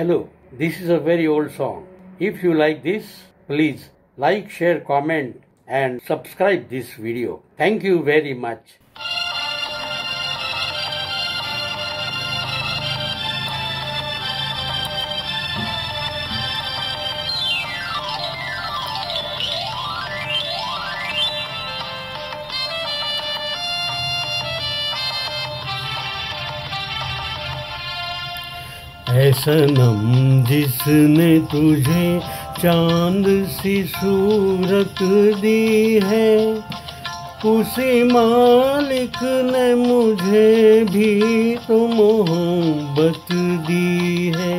Hello, this is a very old song. If you like this, please like, share, comment and subscribe this video. Thank you very much. है सनम जिसने तुझे चाँद सी सूरत दी है, उसी मालिक ने मुझे भी तो मोहब्बत दी है।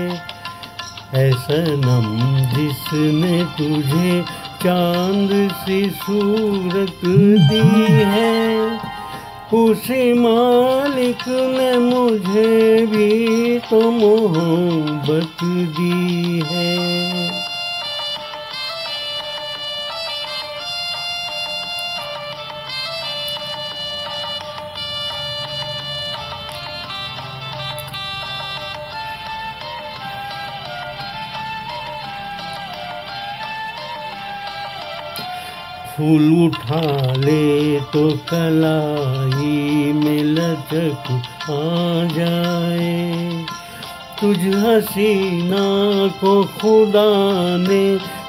है सनम जिसने तुझे चाँद सी सूरत दी है उसी मालिक ने मुझे भी तो मोहब्बत दी है। फूल उठा ले तो कलाई में लचक आ जाए। तुझ हसीना को खुदा ने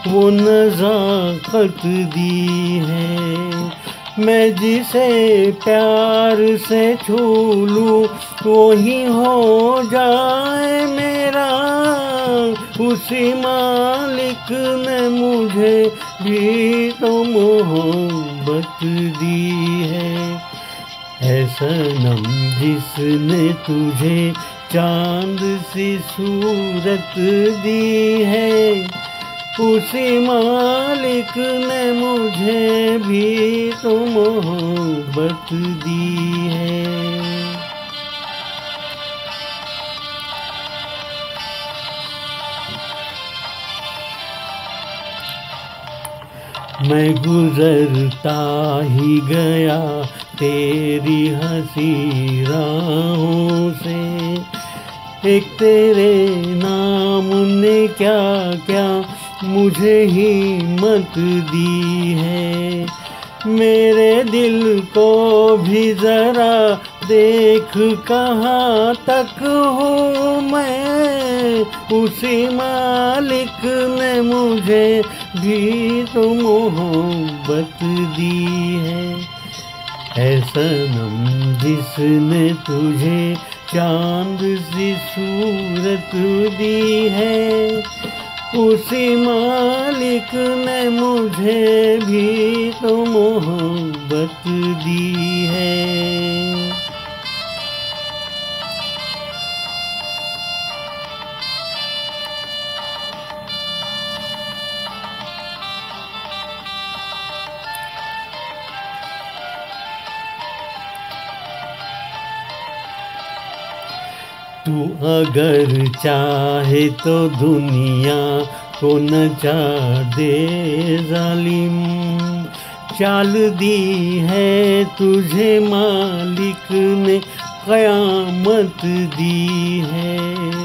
वो नजाकत दी है। मैं जिसे प्यार से छू लूँ, वही हो जाए मेरा उसी मालिक ने मुझे भी तो मोहब्बत दी है। है सनम जिसने तुझे चाँद सी सूरत दी है, उसी मालिक ने मुझे भी तो मोहब्बत दी है। मैं गुजरता ही गया, तेरी हँसी राहों से। एक तेरे नाम ने क्या क्या मुझे ही मत दी है। मेरे दिल को भी जरा देख कहाँ तक हूँ मैं? उसी मालिक ने मुझे भी तो मोहब्बत दी है। ऐसा सनम जिसने तुझे चाँद सी सूरत दी है, उसी मालिक ने मुझे भी तो मोहब्बत दी तू अगर चाहे तो दुनिया को नचा दे, जालिम। चाल दी है तुझे मालिक ने कयामत दी है।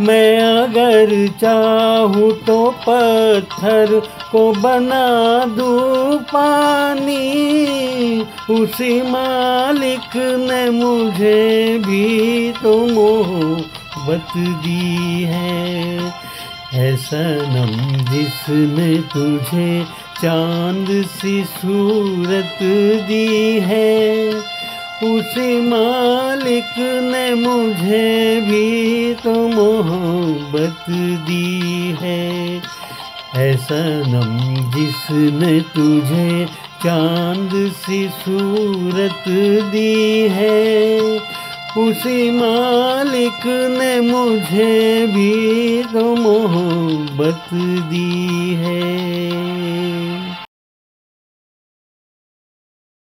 मैं अगर चाहूँ तो पत्थर को बना दूँ पानी। उसी मालिक ने मुझे भी तो मोहब्बत दी है। है सनम जिसने तुझे चाँद सी सूरत दी है। उसी मालिक ने मुझे भी तो मोहब्बत दी है। ऐसा नम जिसने तुझे चाँद सी सूरत दी है, उसी मालिक ने मुझे भी तो मोहब्बत दी है।